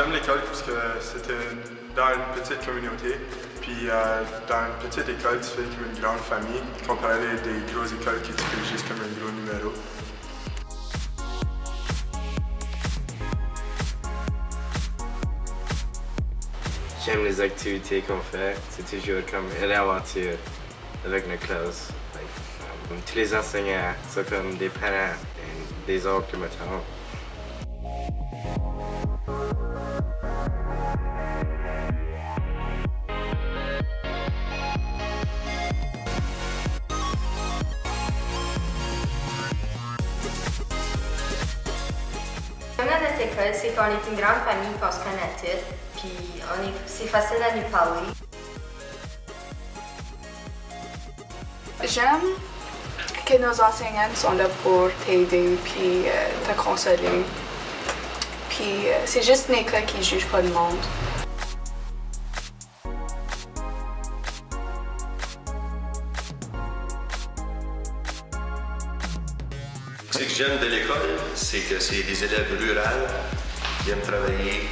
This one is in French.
j'aime l'école parce que c'était dans une petite communauté. Puis euh, dans une petite école, tu fais comme une grande famille, comparé à des grosses écoles qui tu fais juste comme un gros numéro. J'aime les activités qu'on fait. C'est toujours comme une aventure avec nos classes. Like, um, tous les enseignants sont comme des parents et des oncles, mettons. À notre école, c'est qu'on est une grande famille, qu'on se connaît toutes, puis c'est facile à nous parler. J'aime que nos enseignants sont là pour t'aider puis euh, te consoler. Puis euh, c'est juste une école qui juge pas le monde. Ce que j'aime de l'école, c'est que c'est des élèves ruraux qui aiment travailler,